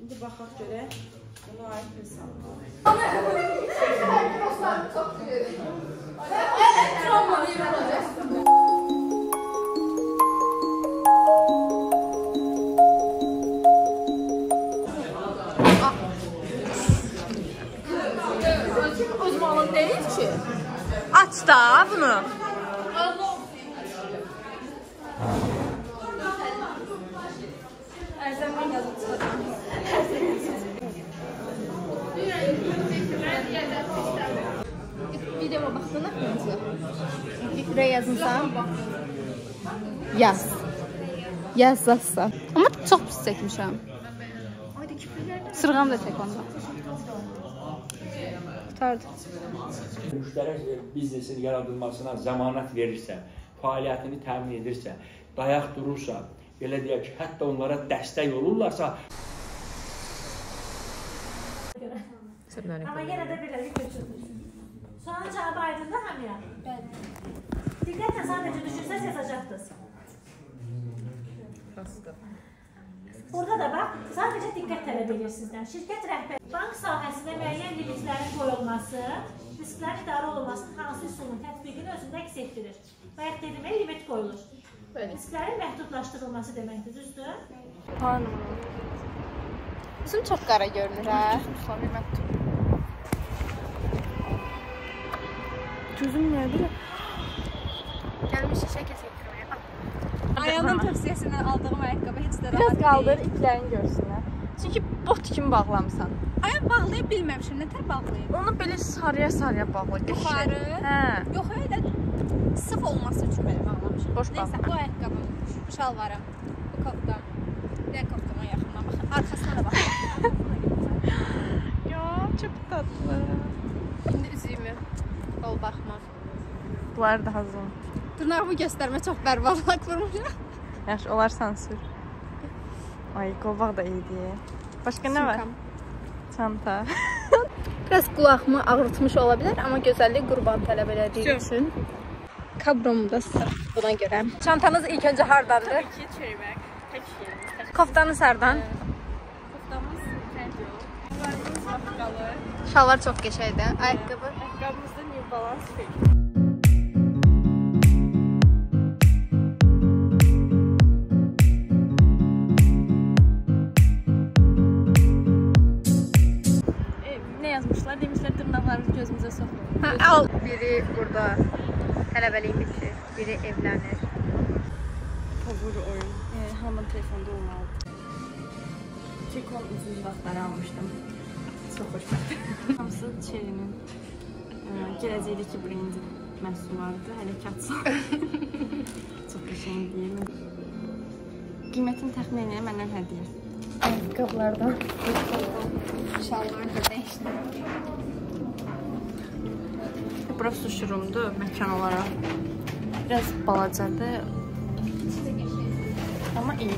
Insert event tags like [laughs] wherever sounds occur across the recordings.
İndi baxaq görək. Buna aid hesab. Öz malın deyil ki. Aç da bunu. Yaz. Yaz yazsan. Amma çox pis çəkmişəm. Sırğam da çək onda. Qutardı. müştərək e, biznesin yaradılmasına zəmanət verirsə, fəaliyyətini təmin edirsə, dayaq durursa, belə deyək ki, hətta onlara dəstək olurlarsa, Amma yenə də belə götürdünüz. Sualın cavabı aydındır hamıya? Bəli. Diqqətlə sadəcə düşünsəz yazacaqdınız. Burada da bax, sadəcə diqqət tələb edir sizdən. Şirkət rəhbəri bank sahəsində müəyyən limitlərin qoyulması, risklərin idarə olunmasının hansı üsulun tətbiqini özündə əks etdirir. Bayaq dediyimə limit qoyulur. Bəli. Risklərin məhdudlaşdırılması deməkdir, düzdür? Üzüm çox qara görünür, hə? Gözüm nədir? Gəlmiş şişə kəsəkdirməyə. Ayağının tövsiyəsindən aldığım ayaqqabı heç də Biraz qaldır, iplərini görsünlər. Çünki bot kimi bağlamısan. Ayaq bağlaya bilməmişəm. Nətər bağlayım? Onu belə sarıya-sarıya bağla. Yuxarı. Hə. Yox, elə sıx olması üçün belə bağlamışam. Boş bağla. bu ayaqqabı, bu şalvarım, bu koftam. Nə koftama yaxından baxın. Arxasına da baxın. [laughs] Ya, çox tatlı. İndi üzüyümü. Qol baxma. Bunlar da hazır. Dırnağımı göstərmə çox bərbadlıq vurmuşam. Yaxşı, olar sansür. Ay, qolbaq da idi. Başqa nə var? Çanta. [laughs] Biraz qulağımı ağrıtmış ola bilər, amma gözəllik qurban tələb elədiyi üçün kabromu da sırf buna görə. Çantanız ilk öncə hardandır? İki çeyrək, tək şey. Koftanız hardan? Koftamız vaxtqalı. Şalvar çox qəşəngdir. Ayaqqabı. Ayaqqabımız da New Balance Fit. Tələbəlik bitir, biri evlənir. Favori oyun. E, hamının telefonda olmalıdır. Kekon uzun vaxtlar almışdım. Çox xoşbəxtəm. Hamısı Cherry-nin e, gələcəkdəki brendi məhsullarıdır. Hələ katsa. [laughs] Çox qəşəngdir. Qiymətini təxmin edirəm məndən hədiyyə. Ayaqqabılardan. Şalvar da dəyişdim. Bura su şurumdur məkan olaraq. Biraz balacadır. Amma iyi.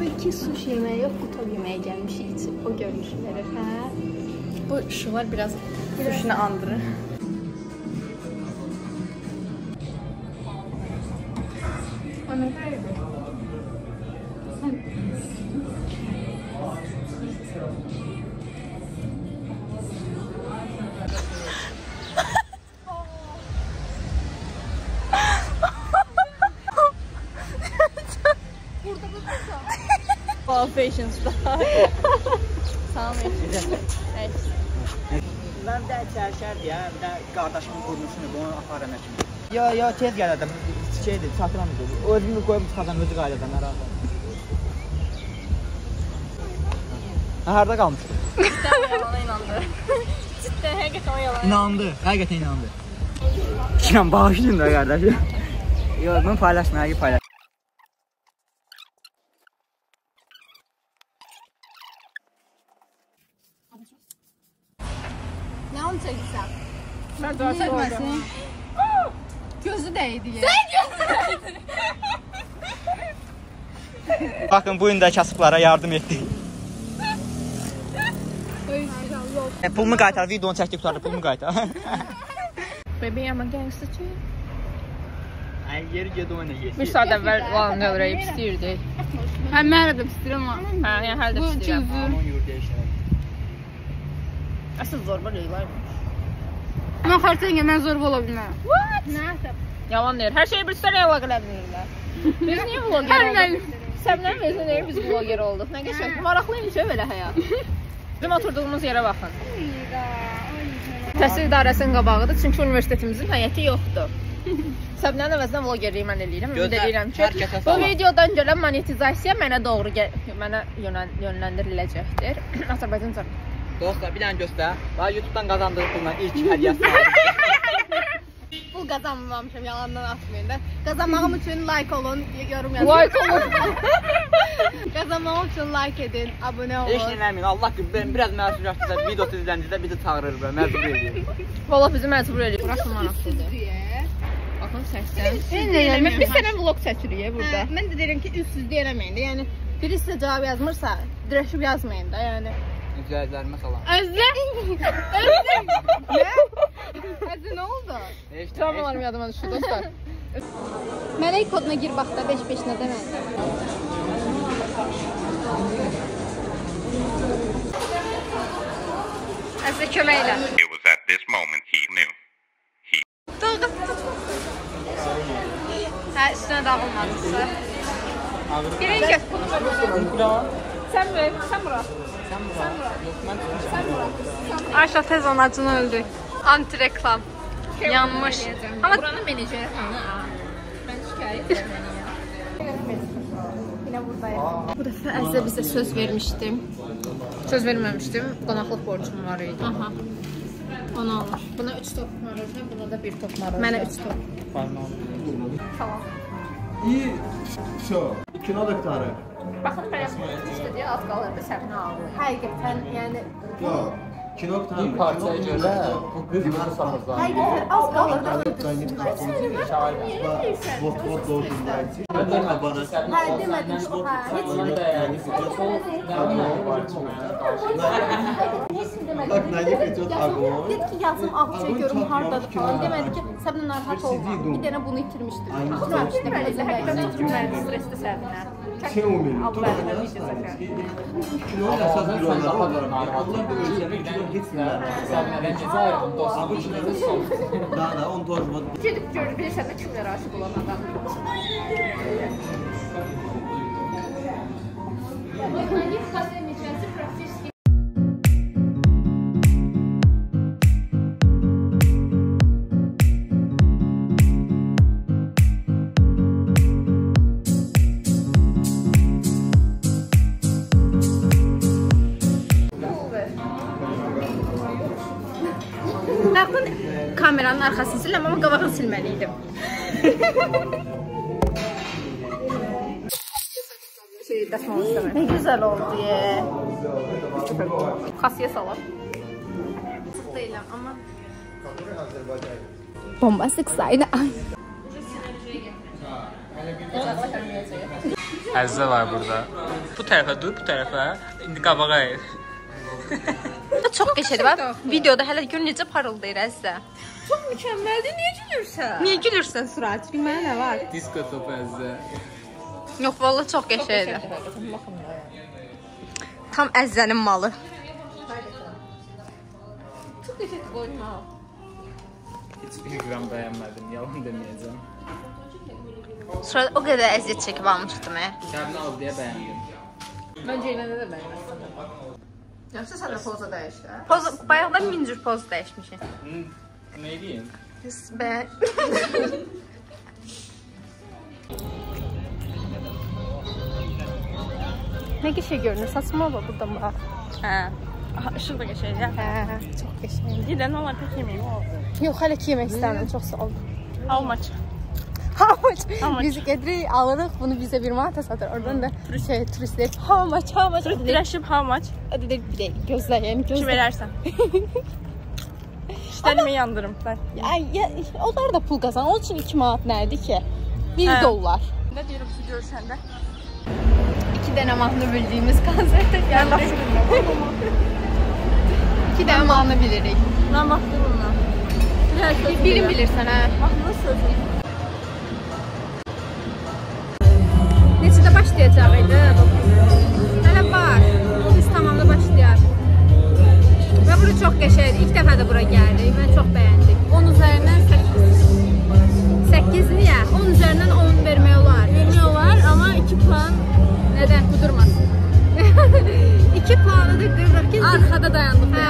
Belki sushi yeməyə yox, qutab yeməyə gəlmişik. O görünüş verir, hə? Bu şular biraz suşini andırır. All patience Salam Mən də içərişərdir ya, bir də qardaşımın qurmuşunu, bunu aparam həkim. Yo, yo, tez gəl adam. Şeydir, çatıram dedi. Özümü qoyub çıxacam özü qaydadan, narahat olma. Ha, harda qalmışdı? Yalana inandı. Cidden həqiqətən o yalan. İnandı, həqiqətən inandı. İnan bağışlayın da qardaşım. Yo, mən paylaşmayayım, paylaş. Nə onu çəkirsən? Mən də Çəkməsin. Gözü dəydi. Baxın, bu gün də kasıblara yardım etdik. E, pulumu qaytar, videonu çəkdik qutardı, pulumu qaytar. Baby, I'm a gangster too. Ay yeri ged oyna Bir yesin. saat əvvəl olan öyrəyib istəyirdik. Hə, mən də istəyirəm. Hə, yəni hələ də Bu istəyirəm. yurda yaşa. Əsl zorba Leyla. Mən xəritəyə mən zorba ola bilmərəm. Nəsə. Yalan deyir. Hər şeyi bir sürə əlaqə eləmirlər. Biz niyə vloger Hər olduq? Mən Səbnəm özü deyir biz vloger olduq. Nə qəşəng. Maraqlıymış ö belə həyat. Bizim oturduğumuz yerə baxın. Təhsil idarəsinin qabağıdır, çünki universitetimizin həyəti yoxdur. Səbnənin əvəzinə vlogerliyi mən eləyirəm. Ümid edirəm ki, bu videodan gələn monetizasiya mənə doğru mənə yönləndiriləcəkdir. [clears throat] Azərbaycanca. Dostlar bir dənə göstər. Bax YouTube-dan qazandığı pulla ilk hədiyyəsini aldım. [laughs] pul qazanmamışam, yalandan atmayın da. Qazanmağım üçün like olun, yorum yazın. Like olun. [laughs] Qazanmağım üçün like edin, abunə Heç olun. nə eləməyin. Allah kimi ben biraz məsuliyyətli video izləncədə bizi çağırır və məcbur edir. Valla bizi məcbur edir. Burası maraqlıdır. Baxın səsdən. Mən də eləmirəm. Biz sənə vlog çəkirik burada. Hə, mən də deyirəm ki, üstsüzlük eləməyin də. Yəni biri sizə cavab yazmırsa, dirəşib yazmayın da, yəni. İzləyicilərimə salam. Əzlə. Əzlə. Nə? Əzlə nə oldu? Travmalarım yadıma düşdü dostlar. Mələk koduna gir bax da 5-5 nə deməkdir? Əzlə kömək elə. It was at this moment he knew. Hə, üstünə dağılmadısa. Birin göz. Sən ver, sən bura. Ayşə tez anacını öldü. Antireklam. Yanmış. Ama buranın meneceri xanı. Mən şikayət etməliyəm. Bu dəfə Əzlə bizə söz vermişdim. Söz verməmişdim. Qonaqlıq borcum var idi. Aha. Onu alır. Buna 3 top marojna, buna da 1 top marojna. Mənə 3 top. Kino doktoru. Baxın belə işte deyə az qalırdı səhnə ağlayır. Həqiqətən, yəni Yox. Kino doktoru. Bir parçaya görə bu qız bunu sapırsan. həqiqətən az qalırdı. Вот, вот должен найти. Hə, demədim. Hə, heç Bak на них идет огонь. Dedi ki, yazım ağ çekiyorum Ağ hardadır çatmıyor, falan. kino Demədi var. ki, səblə narahat olma. Sidi Bir dənə bunu itirmişdim. Aynen. Tutmamışdım. Mən stressli səhnə. Sen o milli. Kilonu əsas milyonlara görə məlumatlar bu ölkədə kilon heç nə. Səbəbən necə ayrım dostum? Bu kilonu son. Da da on torba. Gedib görür bilirsən də kimlər aşiq olan adam. Thank you. Kameranın arxasını siləm, amma qabağını silməliydim. Şey, dəsmal istəmək. Nə gözəl oldu ye. Xasiyə salaq. Deyiləm, amma Bombastic side. Əzizə var burada. Bu tərəfə dur, bu tərəfə. İndi qabağa əyil. [laughs] çox qəşəngdir. Bax, videoda hələ gör necə parıldayır Əzizə. Çox mükəmməldir. Niyə gülürsən? Niyə gülürsən Surac? Bilməyə nə var? Disko topu Əzizə. Yox, vallahi çox qəşəngdir. Tam Əzzənin malı. Heç bir qram bəyənmədim, yalan deməyəcəm. Surac o qədər əziyyət çəkib almışdım. e. Şəbni al deyə bəyəndim. Məncə eləndə də bəyənməzsən. Yoxsa sən də poza dəyiş də. Poz bayaqdan min cür poz dəyişmişəm. Nə edeyim? Bə. [laughs] Nə qəşəng görünür. Saçıma bax burdan bax. Hə. Aha, işıq da qəşəngdir. Hə, çox qəşəngdir. Gedən olar pək yeməyim. Yox, hələ ki yemək istəmirəm. Çox sağ ol. How much? How much? Biz gedirik, alırıq, bunu bizə bir manata satır. Oradan da şey turistlər how much, how much? Dirəşib how much? Dedik bir dəqiqə gözlə, yəni Kim gözlə. verərsən? [laughs] İşlərimi yandırım mən. Ay, ya, onlar da pul qazanır. Onun üçün 2 manat nə idi ki? 1 Hə. dollar. Nə deyirəm ki, görsəndə? 2 dənə mahnı bildiyimiz konsertə [laughs] gəldik. 2 [laughs] dənə mahnı bilirik. Mən baxdım bundan. Birini bilirsən hə? Mahnının sözü. Başlayacaq idi. Hələ var. Biz tamamda başlayar. Və bura çox qəşəngdir. İlk dəfə də bura gəldik. Mən çox bəyəndim. 10 üzərindən 8. 8 niyə? 10 üzərindən 10 vermək olar. Vermək olar, amma 2 puan Nədən qudurmasın. [laughs] 2 puanı da qırırıq ki, arxada dayandıq. Hə,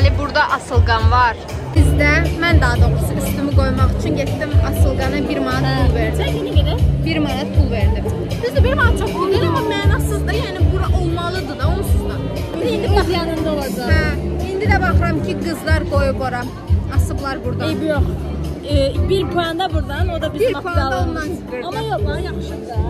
Deməli burada asılqan var. Bizdə mən daha doğrusu üstümü qoymaq üçün getdim asılqana 1 manat pul verdim. Çəkini qədər. 1 manat pul verdim. Düzdür, bir manat çox pul deyil, amma mənasız da, yəni bura olmalıdır da, onsuz da. İndi bax yanında olacaq. Hə, indi də baxıram ki, qızlar qoyub ora. Asıblar burada. Eybi yox. E, bir puan da buradan, o da bizim Bir puan da ondan çıxırdı. Amma yox lan, yaxşıdır da.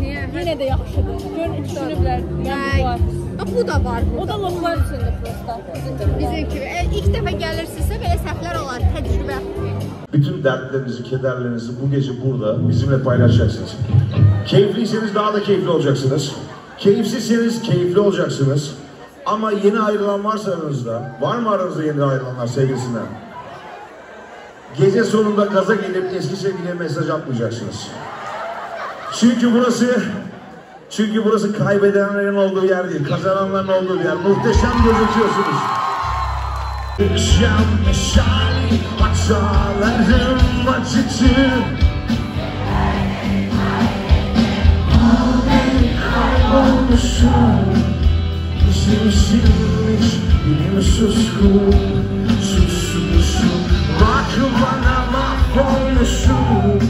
Niyə? Yenə də yaxşıdır. Görün, düşünüblər. Yəni bu var. Bu da var O burada. da loklar üçündür prosta. Bizim kimi. Bizim kimi. E, ilk dəfə gəlirsinizsə belə səhvlər olar, təcrübə. Bütün dertlerinizi, kederlerinizi bu gece burada bizimle paylaşacaksınız. Keyifliyseniz daha da keyifli olacaksınız. Keyifsizseniz keyifli olacaksınız. Ama yeni ayrılan varsa aranızda, var mı aranızda yeni ayrılanlar sevgilisinden? Gece sonunda gaza gelip eski sevgiliye mesaj atmayacaksınız. Çünkü burası çünkü burası kaybedenlerin olduğu yer değil, kazananların olduğu yer. Muhteşem gözüküyorsunuz. Akşam bana mahvolmuşum.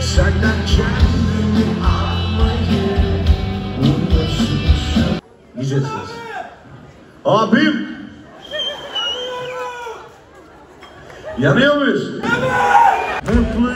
Senden kendimi almayı Yiyeceksiniz Abim! Yanıyor muyuz? Mutlu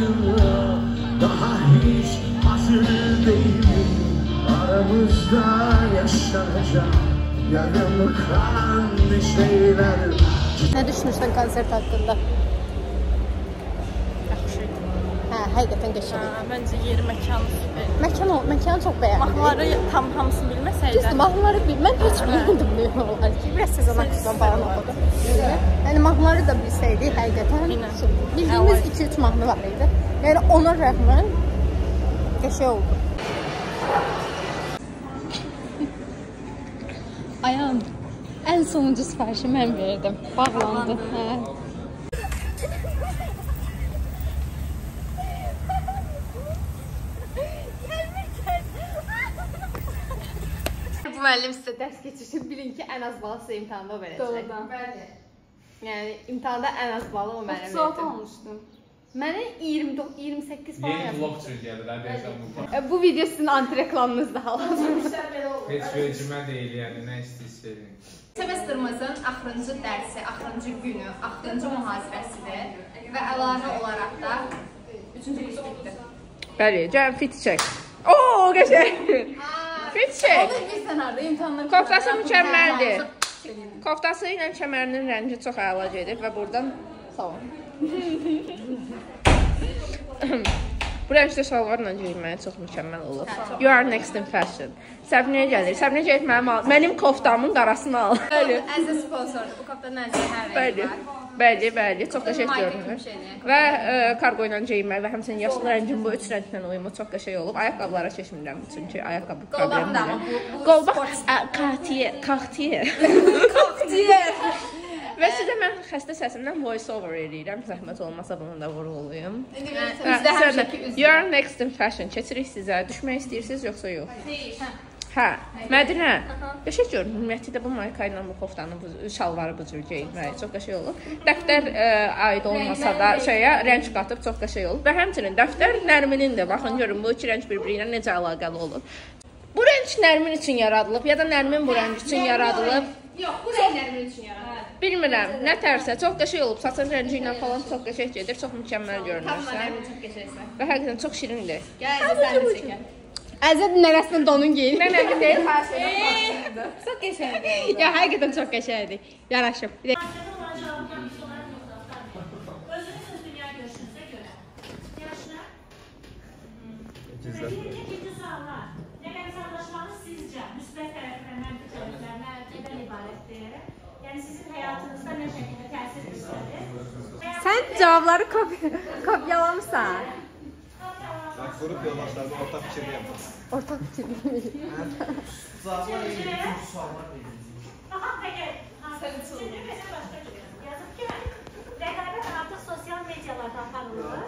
ayrılığa Daha hiç hazır değilim Aramızda yaşanacak Yarım kalan şeyler Nə düşünürsən konsert haqqında? Həqiqətən qəşəng. Hə, Məncə yeri, məkanı super. Məkan məkanı çox bəyəndim. Mahnıları tam hamısını bilməsəydim. Düzdür, mahnıları bil. Mən heç bilmirdim nə olar ki. Biraz Sezen Aksu'dan falan oxudum. Yəni mahnıları da bilsəydik həqiqətən bildiyimiz Əla. 2-3 mahnı var idi. Yəni ona rəğmən qəşəng oldu. Ayağım ən sonuncu sifarişi mən verdim. Bağlandı. Hə. Müəllim sizə dərs keçirsin, bilin ki, ən az balı sizə imtahanda verəcək. Doğrudan. Bəli. Yəni imtahanda ən az balı o mənə 30 saat verdi. almışdım. Mənə 29 28 falan Yeni yazdı. vlog üçün gəlir, hə, deyəsən bu. E, Bu video sizin antireklamınızda hal-hazırda. Heç vecimə deyil, yəni nə istəyirsə eləyin. Semestrımızın axırıncı dərsi, axırıncı günü, axırıncı mühazirəsidir və əlavə olaraq da 3-cü kurs bitdi. Bəli, gəl fit çək. Oo, qəşəng. Fit çək. Olur bir sənarda imtahanlar. Koftası mükəmməldir. Koftası ilə kəmərinin rəngi çox əla gedir və buradan Sağ ol. [laughs] Bu rəngdə şalvarla geyinməyə çox mükəmməl olur. You are next in fashion. Səbinəyə gəlir. Səbinə gəlib mənim al. Mənim koftamın qarasını al. Bəli. As a sponsor, bu koftanın nəzəri hər Bəli. var. Bəli, bəli, çox qəşəng görünür. Və e, kargo ilə geyinmək və həmçinin yaşlı rəngin bu üç rənglə uyumu çox qəşəng olub. Ayaqqabılara keçmirəm çünki ayaqqabı problemi bu Qolbaq ə, Cartier, Cartier. Cartier. Və sizə mən xəstə səsimdən voice over eləyirəm. Zəhmət olmasa bunu da vurğulayım. İndi Hə, bizdə sən- həmişəki üzr. You are next in fashion. Keçirik sizə. Düşmək istəyirsiniz yoxsa yox? Deyil, hə. Hə. Mədinə. Qəşəng görünür. Ümumiyyətlə də bu mayka ilə bu koftanı, bu şalvarı bu cür geyinmək çox qəşəng olur. Dəftər ə, aid olmasa da şeyə rəng qatıb çox qəşəng olur. Və həmçinin dəftər Nərminin də baxın görün bu iki rəng bir-biri ilə necə əlaqəli olur. Bu rəng Nərmin üçün yaradılıb ya da Nərmin bu rəng üçün yaradılıb. Yox, bu rənglərimiz üçün yaradılıb. Bilmirəm, nə tərsə, çox qəşəng olub. Saçın rəngi ilə falan çox qəşəng gedir, çox mükəmməl Tamam, görünürsən. rəngin çox qəşəngsən. Və həqiqətən çox şirindir. Gəl, sən də çəkək. Əzət nərəsindən donun geyin. Mən həqiqətən deyil, xahiş edirəm. Çox qəşəngdir. Ya həqiqətən çox qəşəngdir. Yaraşıb. cevapları kopy kopyalamışsan. Bak grup yoldaşlarla ortak bir şey yapmaz. Ortak bir şey değil mi? Zaten Rekabet artık sosyal medyalardan tanınır.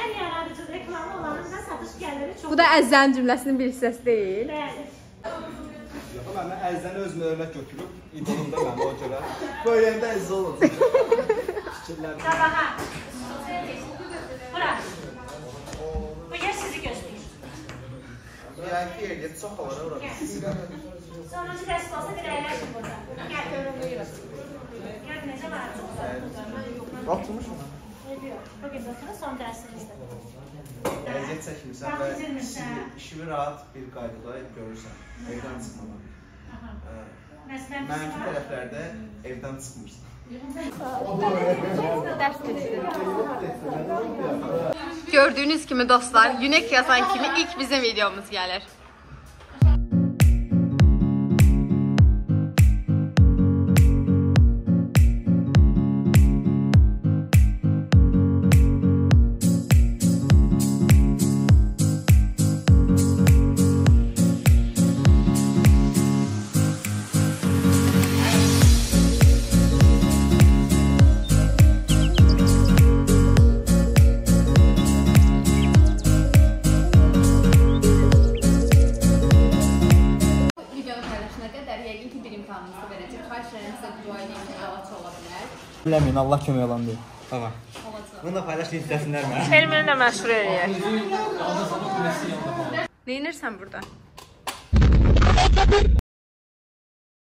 Ən yaradıcı reklamı olanın satış gəliri çox. Bu da əzzənin cümləsinin bir hissəsi deyil. Bəli. Yaxın mənə əzzəni özümə örnək götürüb, idolumda mən o görə. Böyüyəndə əzzə olun. Fikirlər. Qabağa. Bura. Bu yer sizi gözləyir. Yəni ki, yerdə çox hava var orada. Sonuncu dərs olsa bir əyləşin burada. Gəl. Gör necə var. Qalxmış mı? Yox, bugün də son dərsimizdir. Əziyyət çəkmirsən və Vaxt itirmirsən. işini- işini rahat bir qaydada görürsən. Evdən çıxmadan. Hə. Məsələn, Mənfi tərəflərdə evdən çıxmırsan. Dərs keçdi. Gördüyünüz kimi dostlar, Yunek yazan kimi ilk bizim videomuz gəlir. Biləmin, Allah kömək olan deyil. Tamam. Bunu da paylaş izləsinlər mənə. Elmini də məşhur eləyək. Neynirsən burada?